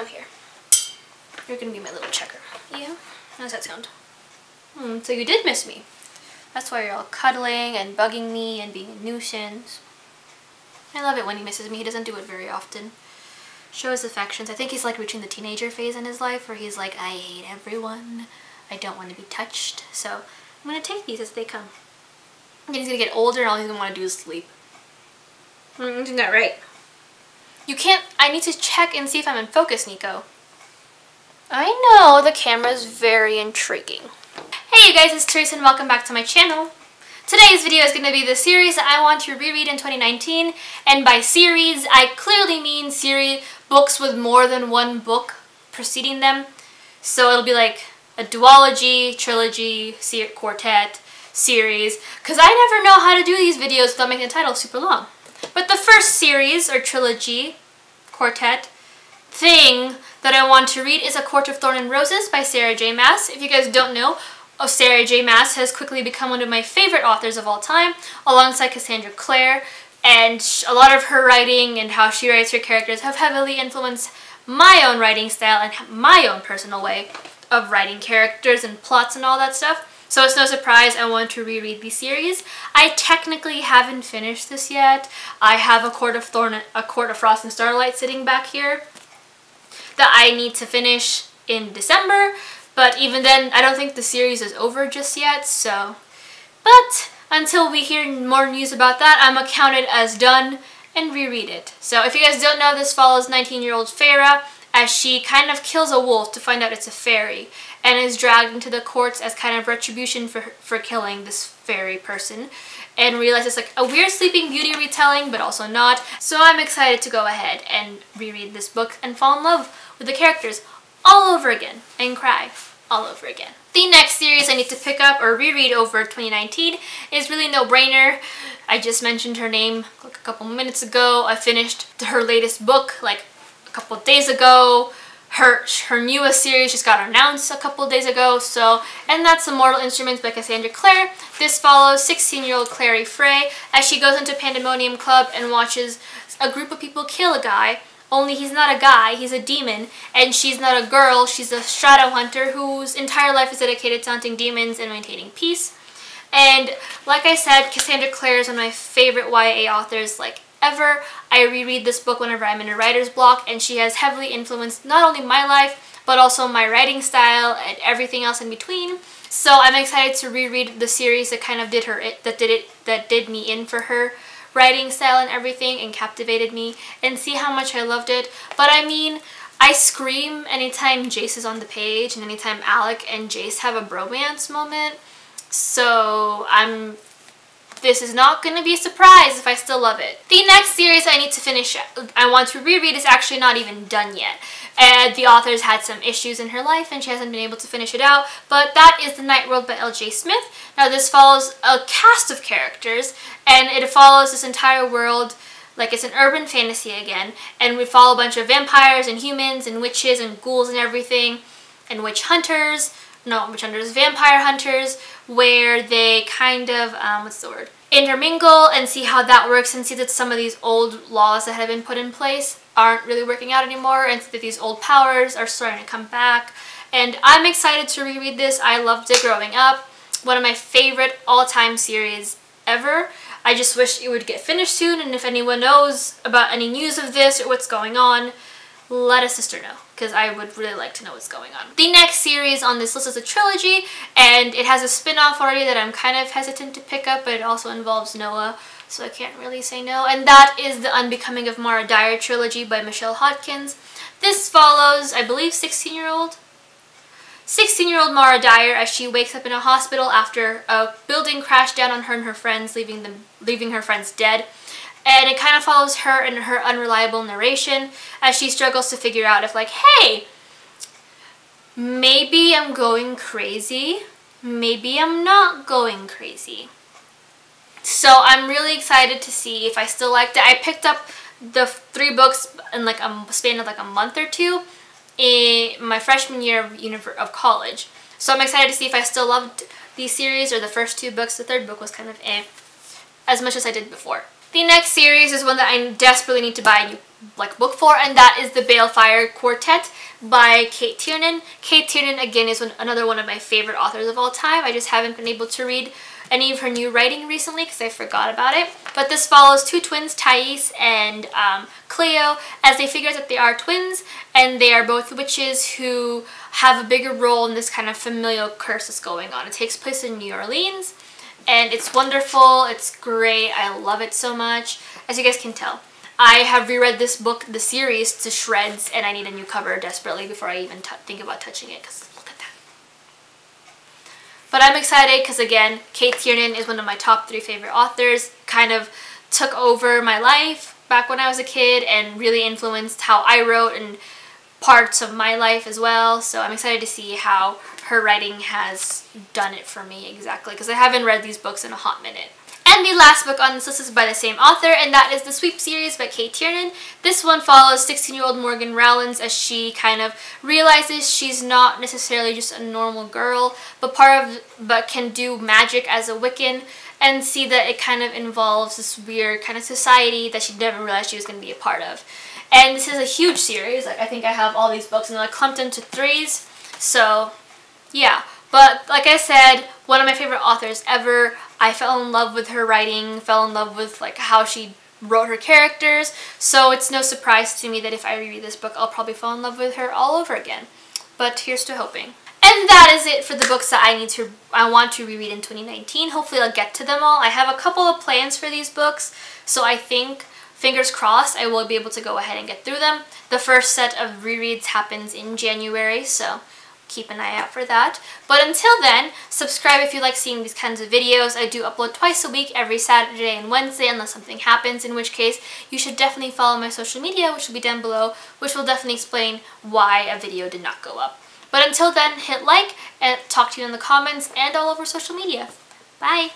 come here. You're gonna be my little checker. Yeah? How does that sound? Hmm, so you did miss me. That's why you're all cuddling and bugging me and being a nuisance. I love it when he misses me. He doesn't do it very often. Show his affections. I think he's like reaching the teenager phase in his life where he's like, I hate everyone. I don't want to be touched. So I'm going to take these as they come. And he's going to get older and all he's going to want to do is sleep. Mm, isn't that right? You can't, I need to check and see if I'm in focus, Nico. I know, the camera is very intriguing. Hey you guys, it's Teresa and welcome back to my channel. Today's video is going to be the series that I want to reread in 2019, and by series, I clearly mean series books with more than one book preceding them. So it'll be like a duology, trilogy, quartet, series, because I never know how to do these videos without making the title super long. But the first series, or trilogy, quartet, thing that I want to read is A Court of Thorn and Roses by Sarah J Maas. If you guys don't know, oh, Sarah J Maas has quickly become one of my favorite authors of all time, alongside Cassandra Clare, and a lot of her writing and how she writes her characters have heavily influenced my own writing style and my own personal way of writing characters and plots and all that stuff. So it's no surprise I want to reread the series. I technically haven't finished this yet. I have a Court of Thorn, a Court of Frost and Starlight sitting back here that I need to finish in December. But even then, I don't think the series is over just yet, so... But until we hear more news about that, I'm it as done and reread it. So if you guys don't know, this follows 19-year-old Feyre as she kind of kills a wolf to find out it's a fairy and is dragged into the courts as kind of retribution for, for killing this fairy person and realize it's like a weird Sleeping Beauty retelling but also not. So I'm excited to go ahead and reread this book and fall in love with the characters all over again and cry all over again. The next series I need to pick up or reread over 2019 is really no brainer. I just mentioned her name like a couple minutes ago. I finished her latest book like a couple days ago. Her, her newest series just got announced a couple days ago, so, and that's Immortal Instruments by Cassandra Clare. This follows 16-year-old Clary Fray as she goes into Pandemonium Club and watches a group of people kill a guy only he's not a guy, he's a demon, and she's not a girl, she's a shadow hunter whose entire life is dedicated to hunting demons and maintaining peace. And like I said, Cassandra Clare is one of my favorite YA authors like ever. I reread this book whenever I'm in a writer's block and she has heavily influenced not only my life but also my writing style and everything else in between. So I'm excited to reread the series that kind of did her that did it that did me in for her writing style and everything and captivated me and see how much I loved it. But I mean, I scream anytime Jace is on the page and anytime Alec and Jace have a bromance moment. So I'm this is not going to be a surprise if I still love it. The next series I need to finish, I want to reread is actually not even done yet. And the author's had some issues in her life and she hasn't been able to finish it out. But that is The Night World by L.J. Smith. Now this follows a cast of characters and it follows this entire world like it's an urban fantasy again and we follow a bunch of vampires and humans and witches and ghouls and everything and witch hunters no witch hunters vampire hunters where they kind of, um, what's the word, intermingle and see how that works and see that some of these old laws that have been put in place aren't really working out anymore and that these old powers are starting to come back. And I'm excited to reread this. I loved it growing up. One of my favorite all-time series ever. I just wish it would get finished soon and if anyone knows about any news of this or what's going on, let a sister know because I would really like to know what's going on. The next series on this list is a trilogy and it has a spin-off already that I'm kind of hesitant to pick up but it also involves Noah so I can't really say no. And that is The Unbecoming of Mara Dyer trilogy by Michelle Hodkins. This follows, I believe, 16-year-old 16-year-old Mara Dyer as she wakes up in a hospital after a building crashed down on her and her friends, leaving them leaving her friends dead and it kind of follows her and her unreliable narration as she struggles to figure out if like, hey, maybe I'm going crazy, maybe I'm not going crazy. So I'm really excited to see if I still liked it. I picked up the three books in like a span of like a month or two in my freshman year of, of college. So I'm excited to see if I still loved these series or the first two books. The third book was kind of eh, as much as I did before. The next series is one that I desperately need to buy. You like book for, and that is the Balefire Quartet by Cate Tiernan. Cate Tiernan, again, is one, another one of my favorite authors of all time. I just haven't been able to read any of her new writing recently because I forgot about it. But this follows two twins, Thais and um, Clio, as they figure out that they are twins and they are both witches who have a bigger role in this kind of familial curse that's going on. It takes place in New Orleans and it's wonderful, it's great, I love it so much, as you guys can tell. I have reread this book, the series, to shreds, and I need a new cover desperately before I even think about touching it, because look at that. But I'm excited because, again, Cate Tiernan is one of my top three favorite authors, kind of took over my life back when I was a kid and really influenced how I wrote and parts of my life as well. So I'm excited to see how her writing has done it for me exactly because I haven't read these books in a hot minute. And the last book on this list is by the same author, and that is The Sweep series by Cate Tiernan. This one follows 16-year-old Morgan Rowlands as she kind of realizes she's not necessarily just a normal girl, but part of, but can do magic as a Wiccan, and see that it kind of involves this weird kind of society that she never realized she was going to be a part of. And this is a huge series. Like I think I have all these books and they're like clumped into threes. So yeah. But like I said, one of my favorite authors ever. I fell in love with her writing, fell in love with like how she wrote her characters. So it's no surprise to me that if I reread this book, I'll probably fall in love with her all over again. But here's to hoping. And that is it for the books that I need to, I want to reread in 2019. Hopefully I'll get to them all. I have a couple of plans for these books, so I think fingers crossed I will be able to go ahead and get through them. The first set of rereads happens in January, so keep an eye out for that. But until then, subscribe if you like seeing these kinds of videos. I do upload twice a week, every Saturday and Wednesday, unless something happens, in which case you should definitely follow my social media, which will be down below, which will definitely explain why a video did not go up. But until then, hit like, and talk to you in the comments, and all over social media. Bye!